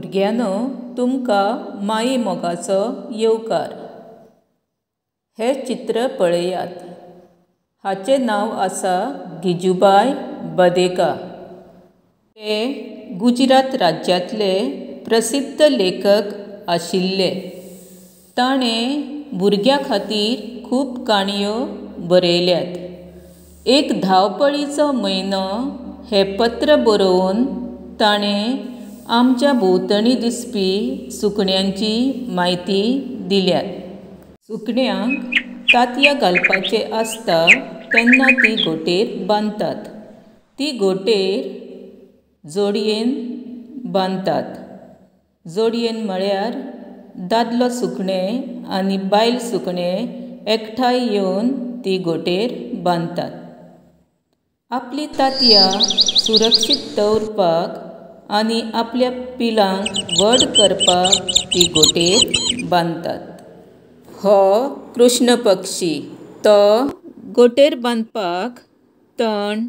भुरग्यांनो तुमकां माई मोगाचो येवकार हें चित्र पळयात. हाचें नांव आसा गिजुबाय बदेका ते गुजरात राज्यांतले प्रसिद्ध लेखक आशिल्ले. ताणें भुरग्यां खातीर खूब काणयो बरयल्यात. एक धांवपळीचो म्हयनो हें पत्र बरोवन ताणें आमच्या भोंवतणी दिसपी सुकण्यांची म्हायती दिल्यात. सुकण्यांक तांतयां घालपाचें आसता तेन्ना ती घोटेर बांदतात ती घोटेर जोडयेन बांदतात जोडयेन म्हळ्यार दादलो सुकणें आनी बायल सुकणें एकठांय येवन ती घोटेर बांदतात आपली तांतयां सुरक्षीत दवरपाक आनी आपल्या पिलांक व्हड करपाक ती गोटेर बांदतात हो कृष्ण पक्षी तो गोटेर बांदपाक तण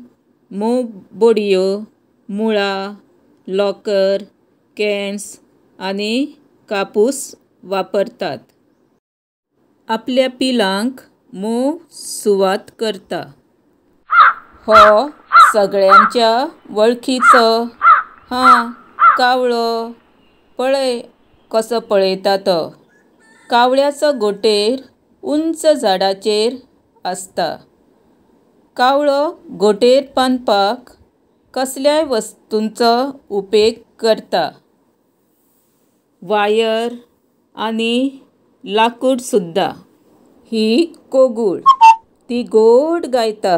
मोव बोडयो मुळां लॉकर कॅन्स आनी कापूस वापरतात. आपल्या पिलांक मोव सुवात करता. हो सगळ्यांच्या वळखीचो हां कावळो पळय कसो पळयता तो कावळ्याचो गोटेर उंच झाडाचेर आसता कावळो गोटेर बांदपाक कसल्याय वस्तूंचो उपेग करता? वायर आनी लाकूड सुद्दां ही कोगूळ ती गोड गायता.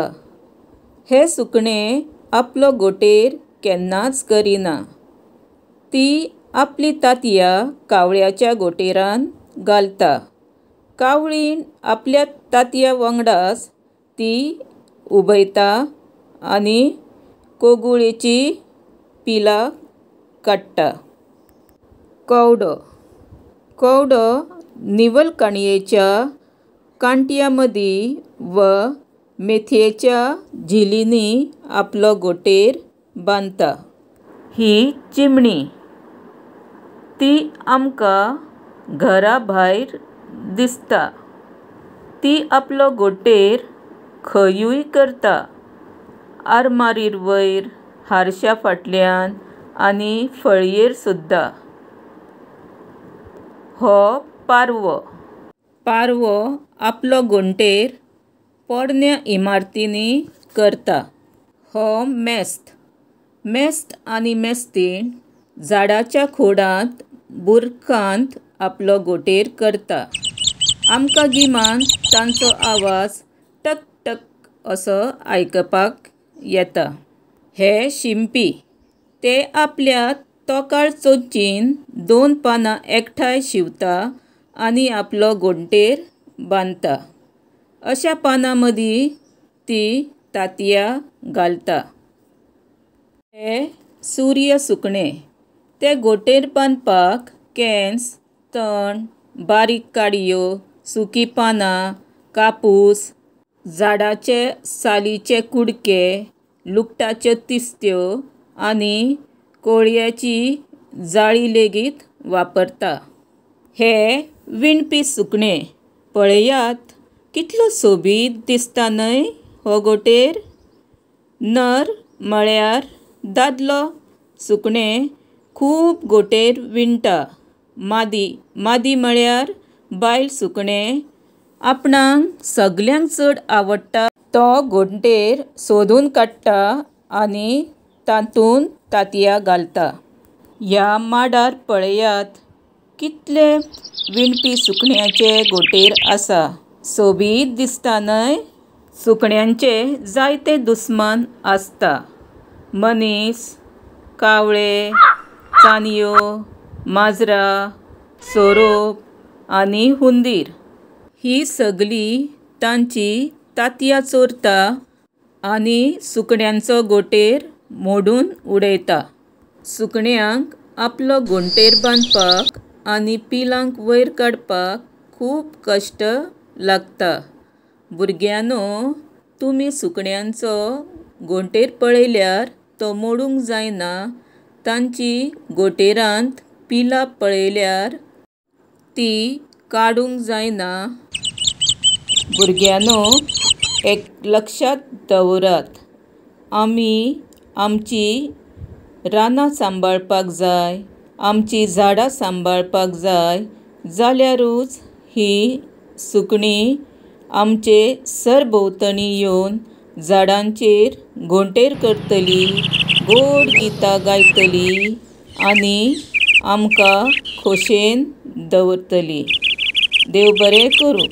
हें सुकणें आपलो गोटेर केन्नाच करिना. ती आपली तांतयां कावळ्याच्या गोटेरान घालता. कावळीन आपल्या तांतयां वांगडाच ती उबयता आनी कोगुळेची पिलां काडटा. कवडो कवडो निवलकणयेच्या कांट्या मदीं व मेथयेच्या झिलींनी आपलो गोटेर बांदता ही चिमणी. ती आमकां घरा भायर दिसता. ती आपलो घोंटेर खंयूय करता. आरमारीर वयर हारश्या फाटल्यान आनी फळयेर सुद्दां हो पारवो. पारवो आपलो घोंटेर पोरण्या इमारतींनी करता. हो मेस्त. मेस्त आनी मेस्तीण झाडाच्या खोडांत बुरखांत आपलो गोटेर करता. आमकां गिमान तांचो आवाज टक टक असो आयकपाक येता. हे शिंपी ते आपल्या तोकाळ चोंचीन दोन पानां एकठांय शिंवता आनी आपलो घोंटेर बांदता अशा पानां मदीं ती तांतयां घालता. हे सूर्य सुकणें. ते गोटेर बांदपाक कॅन्स तण बारीक काडयो सुकी पानां कापूस झाडाचे सालीचे कुडके लुकटाच्यो तिस्त्यो आनी कोळयाची जाळी लेगीत वापरता. हे विणपी सुकणें. पळयात कितलो सोबीत दिसता न्हय हो गोटेर? नर म्हळ्यार दादलो सुकणें खूब गोटेर विणटा मादी मादी म्हळ्यार बायल सुकणें. आपणाक सगल्यांक चड आवडटा तो गोंटेर सोदून काडटा आनी तातूंत तांतयां घालता. ह्या माडार पळयात कितले विणपी सुकण्याचे गोटेर आसा. सोबीत दिसता न्हय? सुकण्यांचे जायते दुस्मान आसता. मनीस कावळे चानयो माजरां सोरोप आनी हुंदीर. ही सगळीं तांची तांतयां चोरता आनी सुकण्यांचो घोंटेर मोडून उडयता. सुकण्यांक आपलो घोंटेर बांदपाक आनी पिलांक वयर काडपाक खूब कश्ट लागता. भुरग्यांनो तुमी सुकण्यांचो घोंटेर पळयल्यार तो मोडूंक जायना. तांची गोटेरांत पिलां पळयल्यार ती काडूंक जायना. भुरग्यांनो एक लक्षांत दवरात. आमी आमची रानां सांबाळपाक जाय आमची झाडां सांबाळपाक जाय जाल्यारूच ही सुकणीं आमचे सरभोंवतणी येवन झाडांचेर घोंटेर करतलीं गोड गितां गायतलीं आनी आमकां खोशयेन दवरतली. देव बरें करूं.